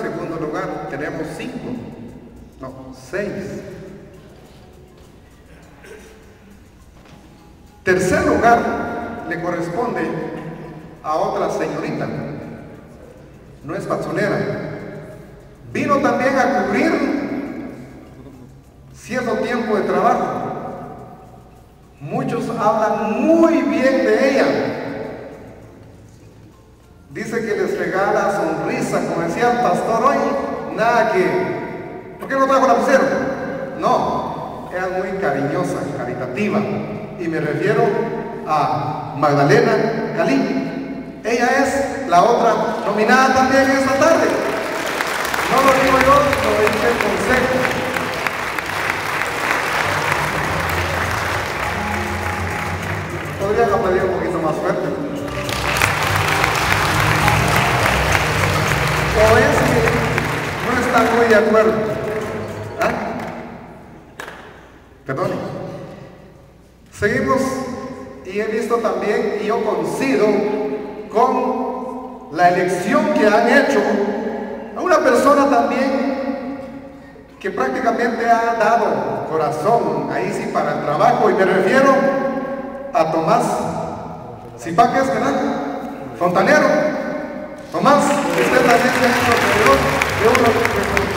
segundo lugar, tenemos cinco, no, seis. Tercer lugar le corresponde a otra señorita, no es pazolera. Vino también a cubrir cierto tiempo de trabajo. Muchos hablan muy bien qué no trajo la lapicero? No, es muy cariñosa, caritativa. Y me refiero a Magdalena Calí. Ella es la otra nominada también esta tarde. No lo digo yo, lo dice el consejo. Podrían aplaudir un poquito más fuerte. O es que no están muy de acuerdo. ¿Ah? Perdón. Seguimos y he visto también y yo coincido con la elección que han hecho a una persona también que prácticamente ha dado corazón ahí sí para el trabajo y me refiero a Tomás Zipaques, ¿verdad? Fontanero. Tomás, usted también tiene un de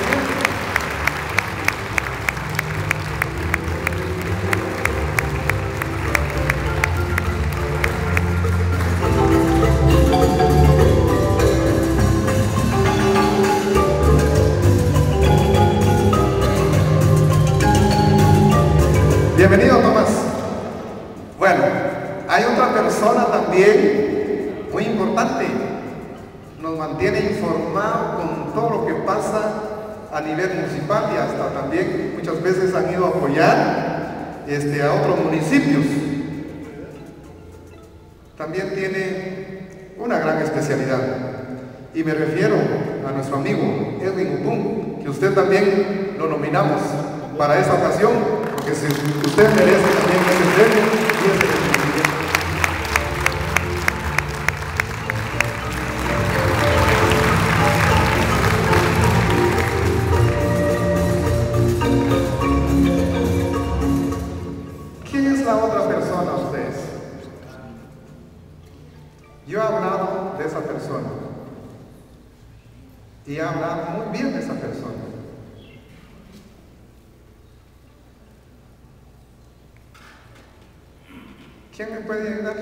Bienvenido, Tomás. Bueno, hay otra persona también muy importante. Nos mantiene informado con todo lo que pasa a nivel municipal y hasta también muchas veces han ido a apoyar este, a otros municipios. También tiene una gran especialidad. Y me refiero a nuestro amigo Edwin Upum, que usted también lo nominamos para esta ocasión, porque si usted merece también ese premio y ese reconocimiento. ¿Quién es la otra persona ustedes? Yo he hablado de esa persona y he hablado muy bien de esa persona. ¿Quién me puede ayudar?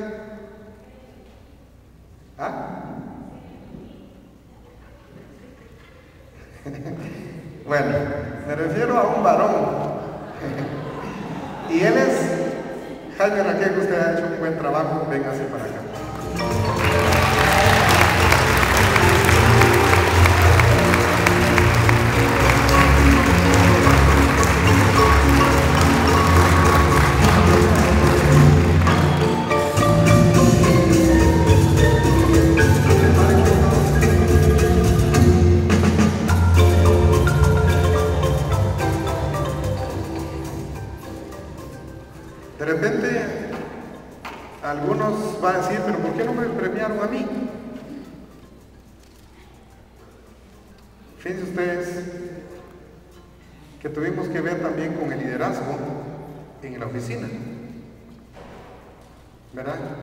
¿Ah? bueno, me refiero a un varón. y él es Jaime Raquel, usted ha hecho un buen trabajo, véngase para acá. Algunos van a decir, pero ¿por qué no me premiaron a mí? Fíjense ustedes que tuvimos que ver también con el liderazgo en la oficina. ¿Verdad?